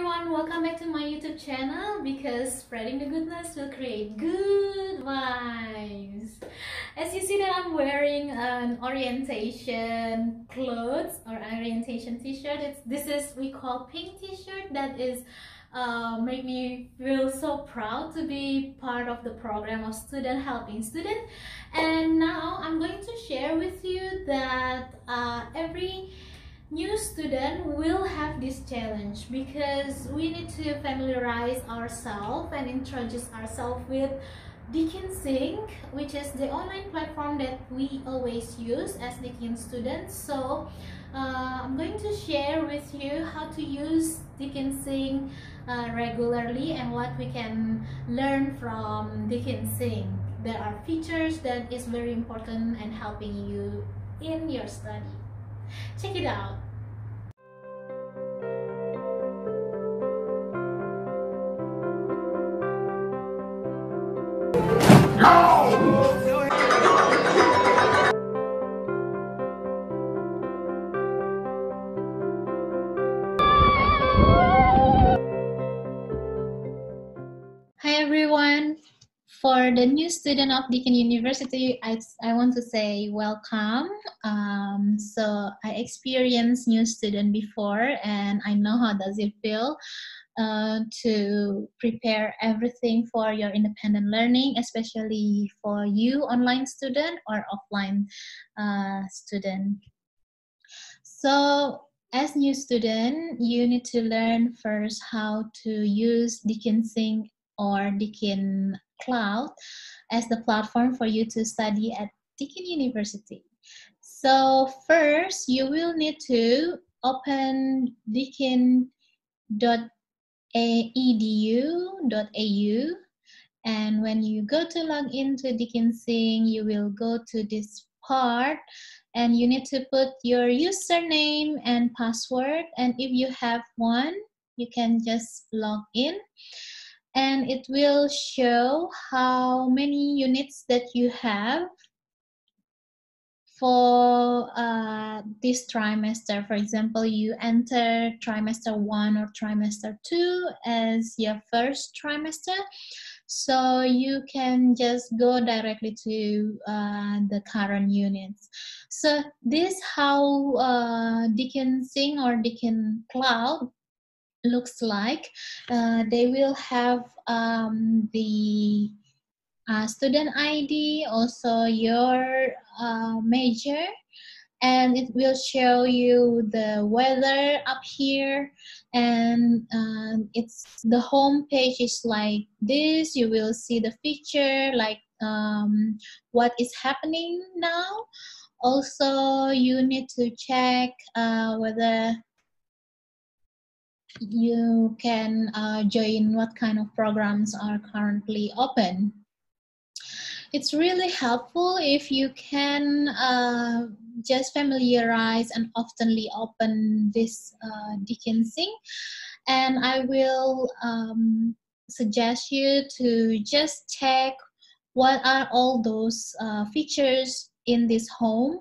everyone, welcome back to my YouTube channel because spreading the goodness will create good vibes. As you see that I'm wearing an orientation clothes or orientation t-shirt. This is we call pink t-shirt that is uh, make me feel so proud to be part of the program of student helping student and now I'm going to share with you that uh, every new student will have this challenge because we need to familiarize ourselves and introduce ourselves with DeakinSync, which is the online platform that we always use as Deakin students. So uh, I'm going to share with you how to use DeakinSync uh, regularly and what we can learn from DeakinSync. There are features that is very important and helping you in your study. Check it out. Student of Deakin University, I, I want to say welcome. Um, so I experienced new student before and I know how does it feel uh, to prepare everything for your independent learning, especially for you online student or offline uh, student. So as new student, you need to learn first how to use DeakinSync or Deakin Cloud as the platform for you to study at Deakin University. So first, you will need to open deakin.edu.au and when you go to log into DeakinSync, you will go to this part. And you need to put your username and password. And if you have one, you can just log in and it will show how many units that you have for uh, this trimester. For example, you enter trimester one or trimester two as your first trimester. So you can just go directly to uh, the current units. So this how uh, DeakinSync or Deakin Cloud looks like. Uh, they will have um, the uh, student ID, also your uh, major, and it will show you the weather up here and uh, it's the home page is like this you will see the feature like um, what is happening now also you need to check uh, whether you can uh, join what kind of programs are currently open. It's really helpful if you can uh, just familiarize and oftenly open this uh. And I will um, suggest you to just check what are all those uh, features in this home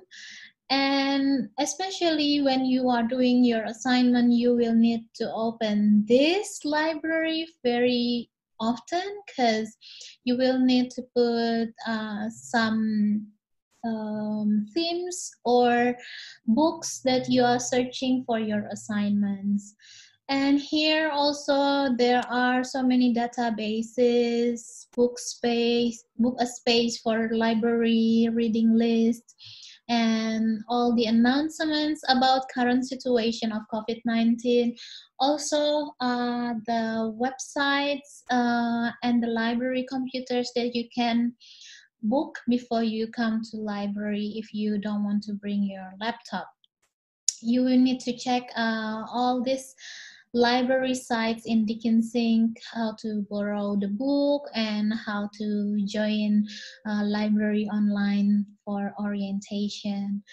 and especially when you are doing your assignment you will need to open this library very often because you will need to put uh, some um, themes or books that you are searching for your assignments and here also there are so many databases book space book a space for library reading list and all the announcements about current situation of COVID-19. Also, uh, the websites uh, and the library computers that you can book before you come to library if you don't want to bring your laptop. You will need to check uh, all this library sites in DeakinSync, how to borrow the book and how to join library online for orientation.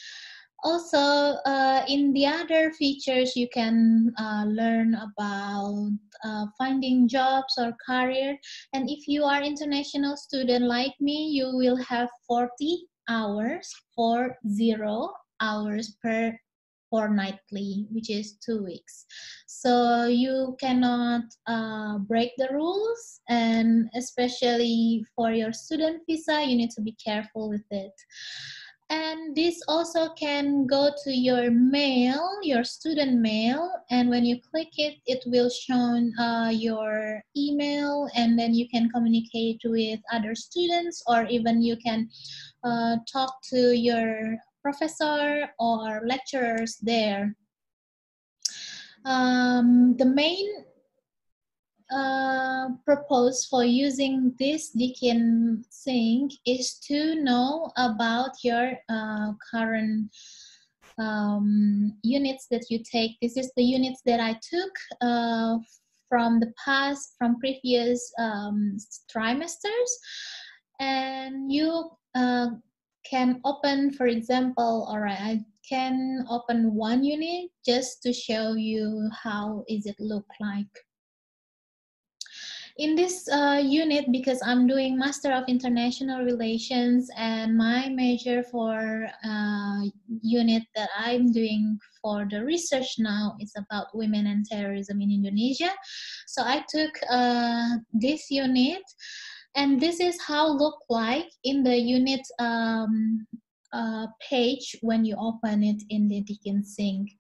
Also, uh, in the other features, you can uh, learn about uh, finding jobs or career. And if you are international student like me, you will have 40 hours, four zero hours per fortnightly, which is two weeks. So you cannot uh, break the rules, and especially for your student visa, you need to be careful with it and this also can go to your mail your student mail and when you click it it will show uh, your email and then you can communicate with other students or even you can uh, talk to your professor or lecturers there um, the main uh, propose for using this Deakin thing is to know about your uh, current um, units that you take. This is the units that I took uh, from the past, from previous um, trimesters. And you uh, can open, for example, all right, I can open one unit just to show you how is it look like in this uh, unit because I'm doing Master of International Relations and my major for uh, unit that I'm doing for the research now is about women and terrorism in Indonesia. So I took uh, this unit and this is how look like in the unit um, uh, page when you open it in the Deakin Sync.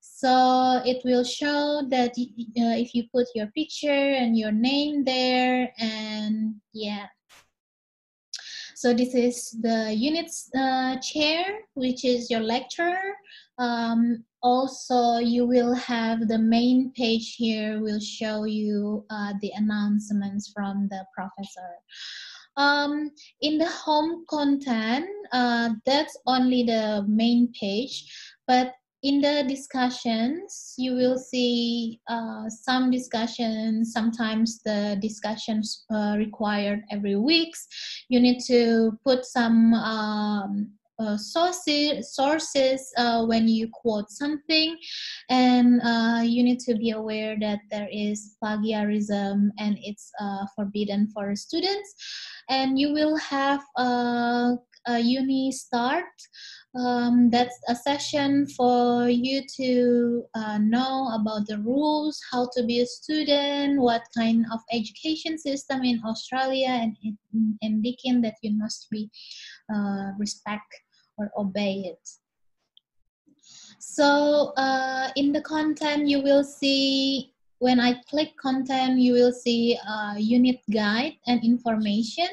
So it will show that uh, if you put your picture and your name there and yeah. So this is the units uh, chair, which is your lecturer. Um, also, you will have the main page here will show you uh, the announcements from the professor. Um, in the home content, uh, that's only the main page, but in the discussions, you will see uh, some discussions, sometimes the discussions uh, required every weeks. You need to put some um, uh, sources, sources uh, when you quote something. And uh, you need to be aware that there is plagiarism and it's uh, forbidden for students. And you will have a uni start um, that's a session for you to uh, know about the rules, how to be a student, what kind of education system in Australia and in, in Deakin that you must be uh, respect or obey it. So uh, in the content, you will see when I click content, you will see unit guide and information.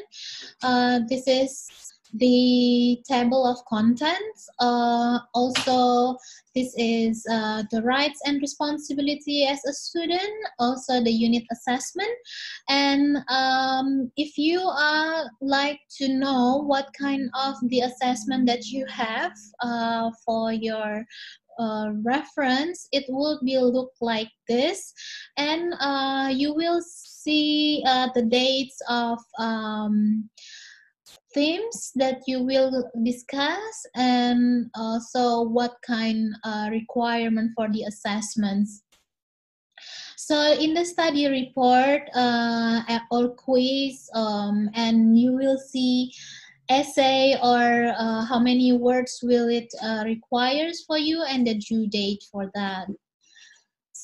Uh, this is the table of contents. Uh, also, this is uh, the rights and responsibility as a student, also the unit assessment. And um, if you are like to know what kind of the assessment that you have uh, for your uh, reference, it will be look like this. And uh, you will see uh, the dates of um, themes that you will discuss and also what kind uh, requirement for the assessments. So in the study report uh, or quiz um, and you will see essay or uh, how many words will it uh, requires for you and the due date for that.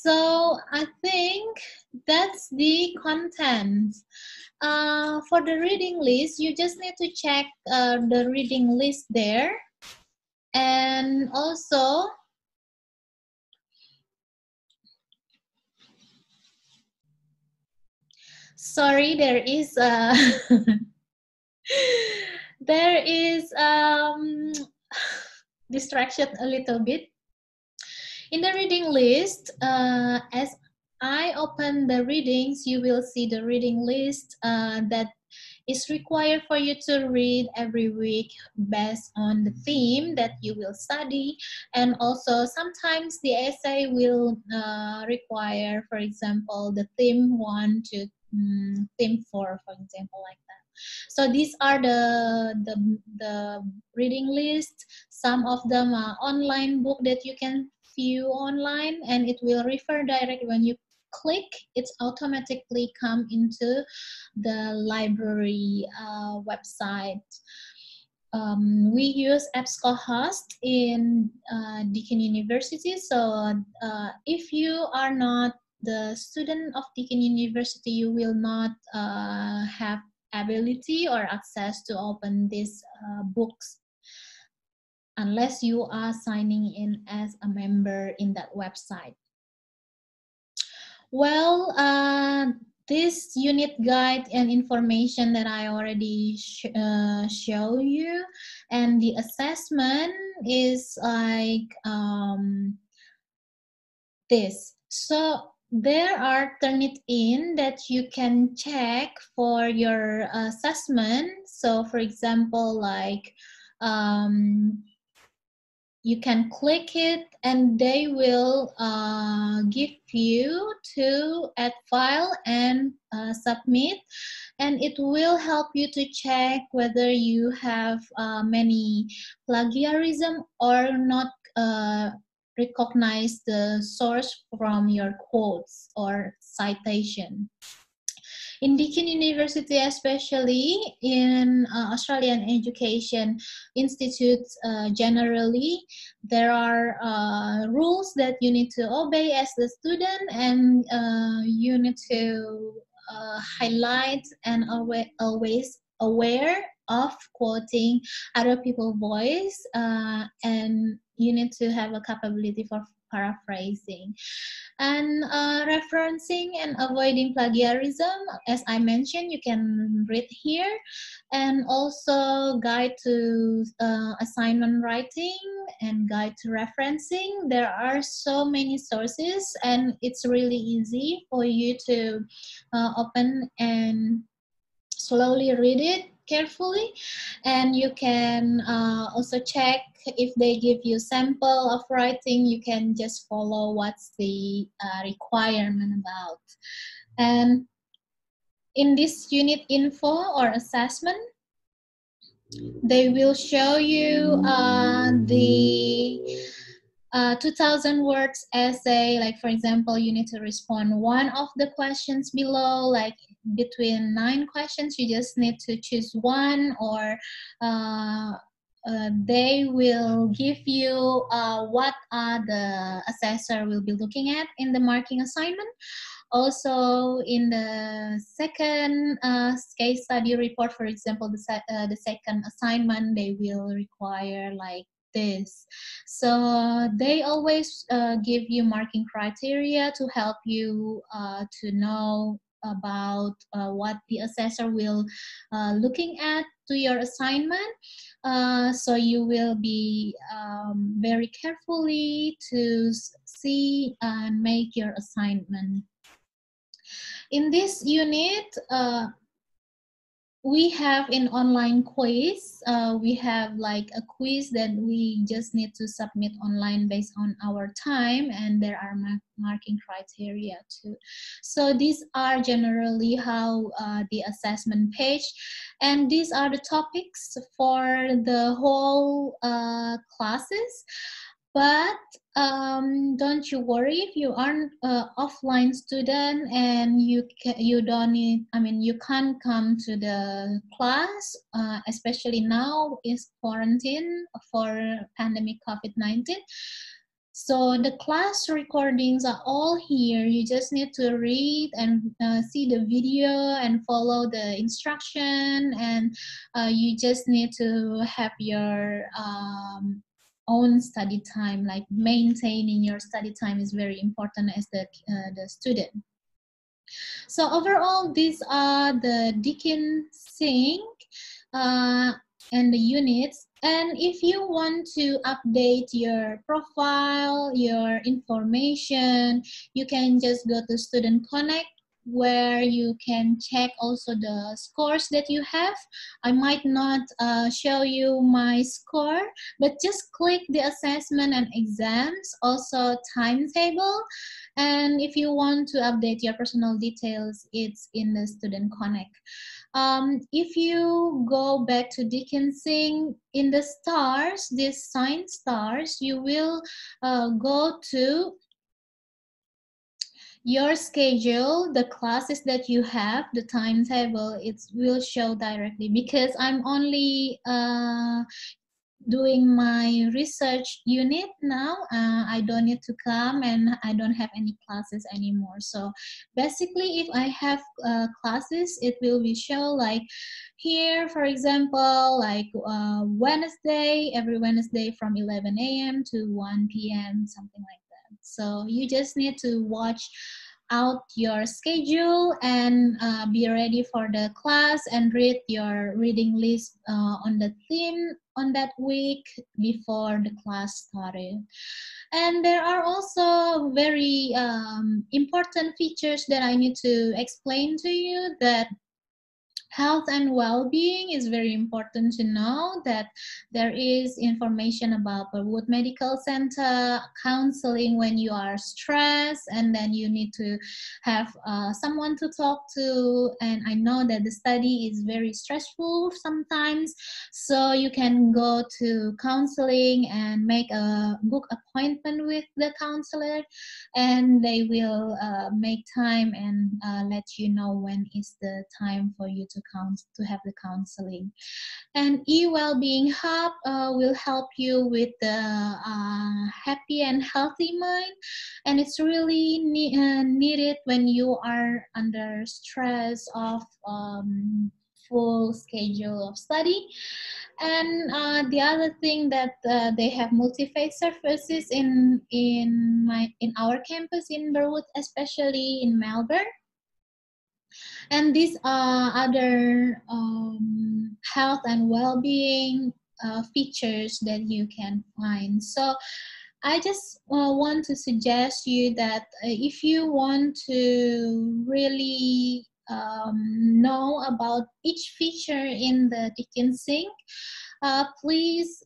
So I think that's the content. Uh, for the reading list, you just need to check uh, the reading list there. And also, sorry, there is a, there is um, distraction a little bit. In the reading list, uh, as I open the readings, you will see the reading list uh, that is required for you to read every week based on the theme that you will study. And also sometimes the essay will uh, require, for example, the theme one to um, theme four, for example, like that. So these are the, the, the reading list. Some of them are online book that you can view online and it will refer direct when you click, it's automatically come into the library uh, website. um, we use EBSCOhost in uh, Deakin University. So uh, if you are not the student of Deakin University, you will not uh, have ability or access to open these uh, books unless you are signing in as a member in that website. Well, uh, this unit guide and information that I already sh uh, show you and the assessment is like um, this. So there are Turnitin that you can check for your assessment. So for example, like um, you can click it and they will uh, give you to add file and uh, submit and it will help you to check whether you have uh, many plagiarism or not uh, recognize the source from your quotes or citation. In Deakin University, especially in uh, Australian Education Institutes uh, generally, there are uh, rules that you need to obey as the student and uh, you need to uh, highlight and always aware of quoting other people's voice uh, and you need to have a capability for paraphrasing. And uh, referencing and avoiding plagiarism, as I mentioned, you can read here. And also guide to uh, assignment writing and guide to referencing. There are so many sources and it's really easy for you to uh, open and slowly read it carefully and you can uh, also check if they give you sample of writing you can just follow what's the uh, requirement about. And in this unit info or assessment they will show you uh, the uh, 2000 words essay like for example you need to respond one of the questions below like between nine questions you just need to choose one or uh, uh, they will give you uh, what are the assessor will be looking at in the marking assignment. Also in the second uh, case study report for example the, se uh, the second assignment they will require like this. So they always uh, give you marking criteria to help you uh, to know about uh, what the assessor will uh, looking at to your assignment. Uh, so you will be um, very carefully to see and make your assignment. In this unit, uh, we have an online quiz. Uh, we have like a quiz that we just need to submit online based on our time and there are marking criteria too. So these are generally how uh, the assessment page and these are the topics for the whole uh, classes. But um, don't you worry if you aren't an offline student and you you don't need. I mean, you can't come to the class, uh, especially now is quarantine for pandemic COVID nineteen. So the class recordings are all here. You just need to read and uh, see the video and follow the instruction, and uh, you just need to have your um, own study time like maintaining your study time is very important as the, uh, the student. So overall these are the Deakin uh, and the units. And if you want to update your profile your information you can just go to student connect where you can check also the scores that you have. I might not uh, show you my score, but just click the assessment and exams, also timetable. And if you want to update your personal details, it's in the Student Connect. Um, if you go back to Deakin Sync, in the stars, this sign stars, you will uh, go to your schedule, the classes that you have, the timetable, it will show directly. Because I'm only uh, doing my research unit now uh, i don't need to come and i don't have any classes anymore. So basically if i have uh, classes it will be show like here for example like uh, wednesday every wednesday from 11 a.m to 1 p.m something like that so you just need to watch out your schedule and uh, be ready for the class and read your reading list uh, on the theme on that week before the class started. And there are also very um, important features that I need to explain to you that health and well-being is very important to know that there is information about Burwood Medical Center counseling when you are stressed and then you need to have uh, someone to talk to. And I know that the study is very stressful sometimes so you can go to counseling and make a book appointment with the counselor and they will uh, make time and uh, let you know when is the time for you to to to have the counseling. And e-wellbeing hub uh, will help you with the uh, happy and healthy mind, and it's really ne uh, needed when you are under stress of um, full schedule of study. And uh, the other thing that uh, they have multi-faith services in in my in our campus in Burwood, especially in Melbourne and these are other um, health and well-being uh, features that you can find. So i just uh, want to suggest you that uh, if you want to really um, know about each feature in the DeakinSync, uh, please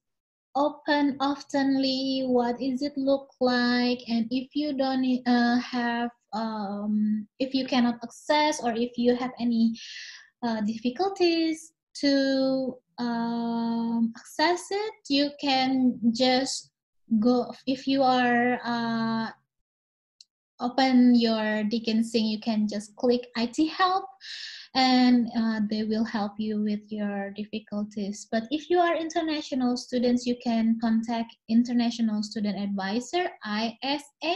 open oftenly what is it look like and if you don't uh, have um, if you cannot access or if you have any uh, difficulties to um, access it, you can just go, if you are uh, open your DeakinSync, you can just click IT help and uh, they will help you with your difficulties. But if you are international students, you can contact International Student Advisor, ISA.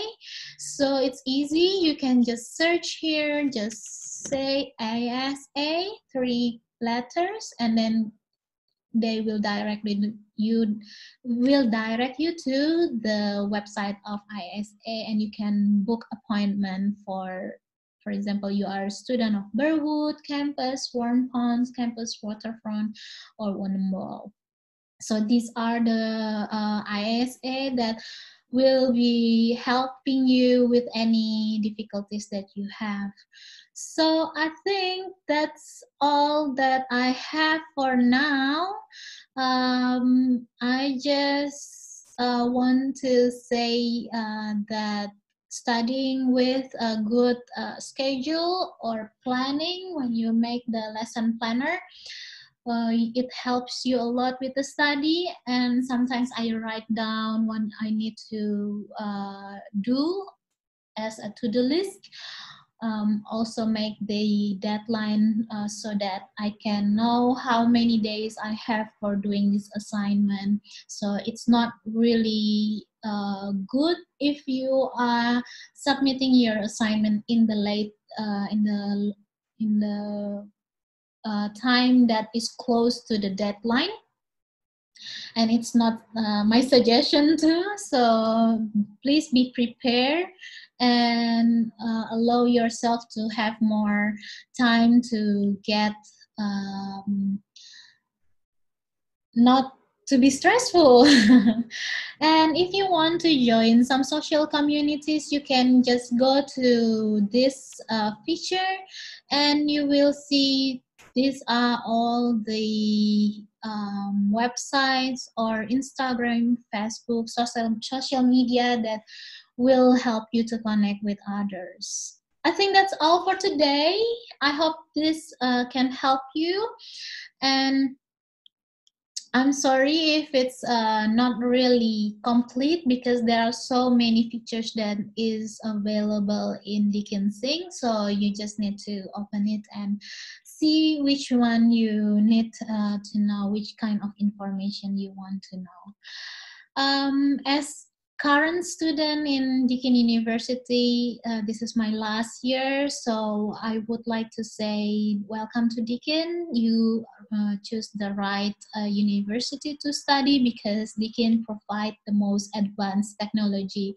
So it's easy. You can just search here, just say ISA, three letters, and then they will directly you will direct you to the website of ISA and you can book appointment for for example, you are a student of Burwood campus, Waurn Ponds campus, Waterfront, or Warrnambool. So these are the uh, ISA that will be helping you with any difficulties that you have. So I think that's all that I have for now. Um, I just uh, want to say uh, that studying with a good uh, schedule or planning when you make the lesson planner uh, it helps you a lot with the study and sometimes i write down what i need to uh, do as a to-do list um, also make the deadline uh, so that I can know how many days I have for doing this assignment. So it's not really uh, good if you are submitting your assignment in the late uh, in the in the uh, time that is close to the deadline and it's not uh, my suggestion too so please be prepared and uh, allow yourself to have more time to get um, not to be stressful. and if you want to join some social communities, you can just go to this uh, feature and you will see these are all the um, websites or Instagram, Facebook, social, social media that will help you to connect with others. I think that's all for today. I hope this uh, can help you. And I'm sorry if it's uh, not really complete because there are so many features that is available in DeakinSync. So you just need to open it and see which one you need uh, to know, which kind of information you want to know. Um, as current student in Deakin University. Uh, this is my last year, so I would like to say welcome to Deakin. You uh, choose the right uh, university to study because Deakin provide the most advanced technology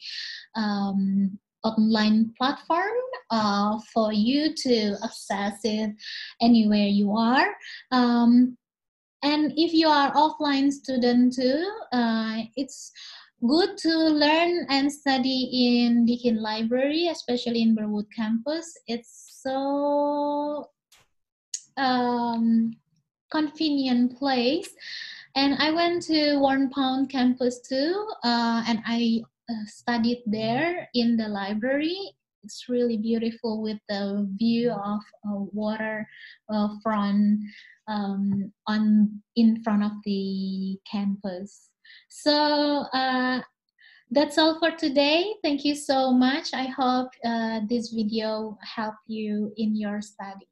um, online platform uh, for you to access it anywhere you are. Um, and if you are offline student too, uh, it's good to learn and study in Deakin Library, especially in Burwood campus. It's so um, convenient place. And I went to Waurn Ponds campus too, uh, and I studied there in the library. It's really beautiful with the view of uh, water uh, front um, on in front of the campus. So uh, that's all for today. Thank you so much. I hope uh, this video helped you in your study.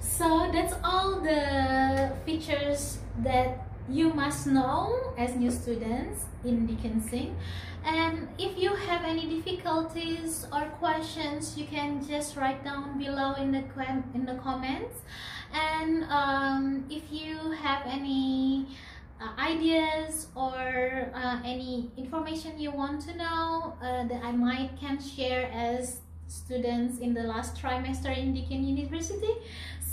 So that's all the features that you must know as new students in DeakinSync. And if you have any difficulties or questions, you can just write down below in the in the comments. And um, if you have any uh, ideas or uh, any information you want to know uh, that I might can share as students in the last trimester in Deakin University.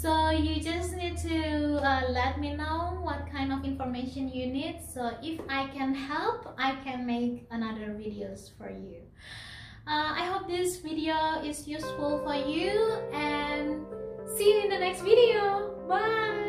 So you just need to uh, let me know what kind of information you need. So if I can help, I can make another videos for you. Uh, I hope this video is useful for you and see you in the next video. Bye!